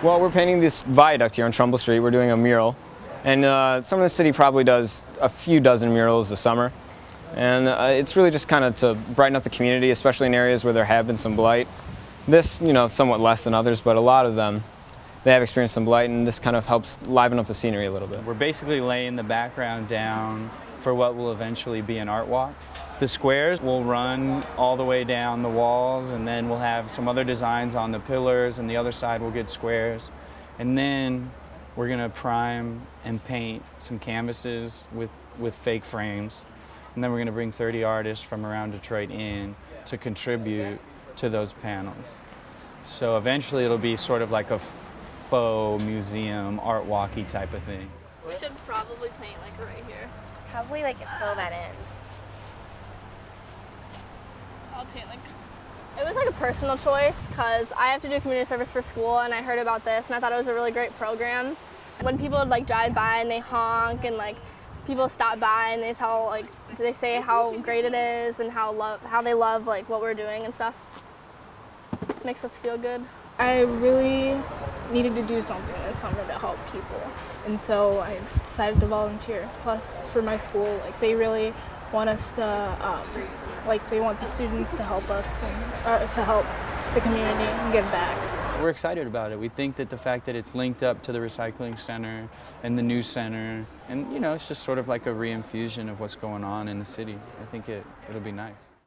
Well, we're painting this viaduct here on Trumbull Street. We're doing a mural. And uh, Summer in the City probably does a few dozen murals a summer. And uh, it's really just kind of to brighten up the community, especially in areas where there have been some blight. This, you know, somewhat less than others, but a lot of them, they have experienced some blight, and this kind of helps liven up the scenery a little bit. We're basically laying the background down for what will eventually be an art walk. The squares will run all the way down the walls and then we'll have some other designs on the pillars and the other side will get squares. And then we're gonna prime and paint some canvases with, with fake frames. And then we're gonna bring 30 artists from around Detroit in to contribute to those panels. So eventually it'll be sort of like a faux museum art walky type of thing. We should probably paint like right here. Probably like fill that in. I'll paint like. It was like a personal choice because I have to do community service for school and I heard about this and I thought it was a really great program. When people would like drive by and they honk and like people stop by and they tell like they say how great it is and how love how they love like what we're doing and stuff. Makes us feel good. I really needed to do something this summer to help people. And so I decided to volunteer. Plus for my school, like they really want us to, um, like they want the students to help us and uh, to help the community and give back. We're excited about it. We think that the fact that it's linked up to the recycling center and the new center, and you know, it's just sort of like a reinfusion of what's going on in the city. I think it, it'll be nice.